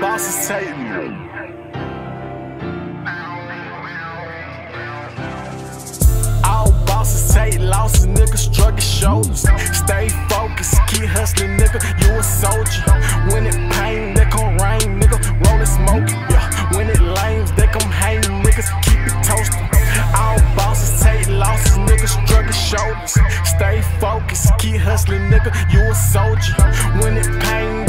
bosses hating. All bosses hate losses, niggas struggle shoulders. Stay focused, keep hustling, nigga. You a soldier. When it pain, they come rain, nigga. Rollin' smoke, yeah. When it lames, they come hang, niggas. Keep it toasted. All bosses hate losses, niggas struggle shoulders. Stay focused, keep hustling, nigga. You a soldier. When it pain,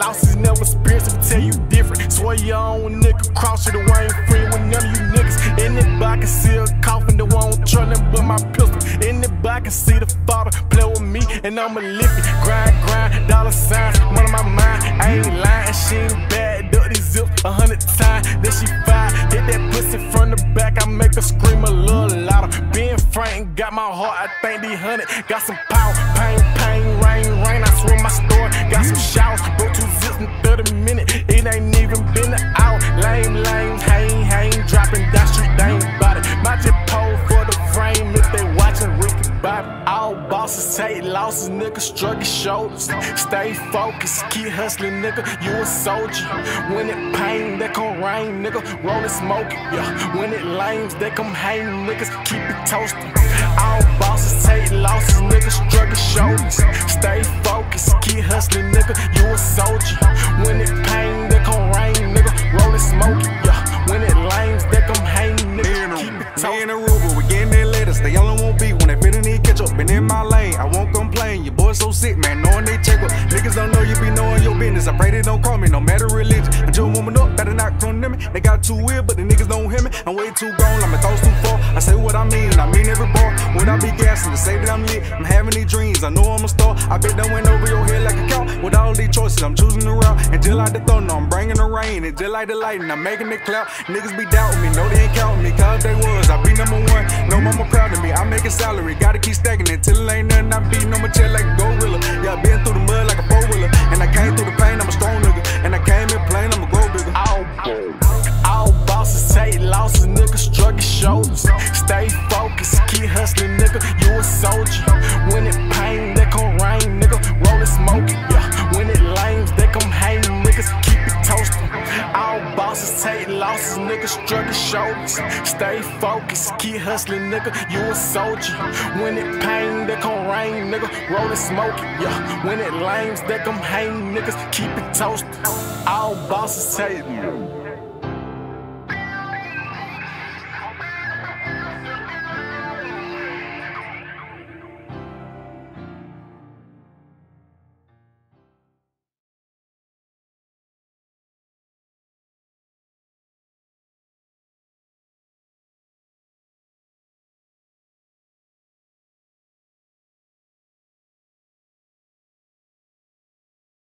losses, never experience it, tell you different. Swear your own nigga, cross you the way ain't free with none of you niggas. Anybody can see a coffin, the one try nothing but my pistol. Anybody can see the father play with me, and I'ma lift it. Grind, grind, dollar signs, money on my mind. I ain't lying, she ain't bad. Duck these zips a hundred times, then she fire. Hit that pussy from the back, I make her scream a little louder. Being frank, got my heart, I think these hundred got some power. Pain, pain, rain, rain, I swear my story. Got some showers, broke two zips in 30 minutes. Ricky All bosses take losses, nigga, struggle shoulders. Stay focused, keep hustling, nigga. You a soldier. When it pain, they come rain, nigga. Rollin' smoke, yeah. When it lames, they come hang, niggas. Keep it toasted. All bosses take losses, nigga, struggle shoulders. Stay focused, keep hustling, nigga. You a soldier. When it pain, they come rain, nigga. Rollin' smoke, yeah. When it lames, they come hang, nigga. Keep it toasting. Me and Aruba, we getting their letters. They only want beat business. I pray they don't call me, no matter religion. Until woman up, better not condemn me. They got too weird, but the niggas don't hear me. I'm way too grown, I'm a thoughts too far. I say what I mean, and I mean every bar. When I be gassing to say that I'm lit, I'm having these dreams. I know I'm a star. I bet that went over your head like a cow. With all these choices, I'm choosing the route. And just like the thunder, I'm bringing the rain. And just like the lightning, I'm making it cloud. Niggas be doubting me, know they ain't counting me. Cause they was, I be number one. No mama proud of me, I make a salary. Gotta keep stacking it till it ain't nothing. I'm beating on my chest like All bosses take losses, nigga, struggle shoulders. Stay focused, keep hustling, nigga. You a soldier. When it pain, they come rain, nigga. Rollin' smoke, yeah. When it lames, they come hang, niggas. Keep it toasted. All bosses take.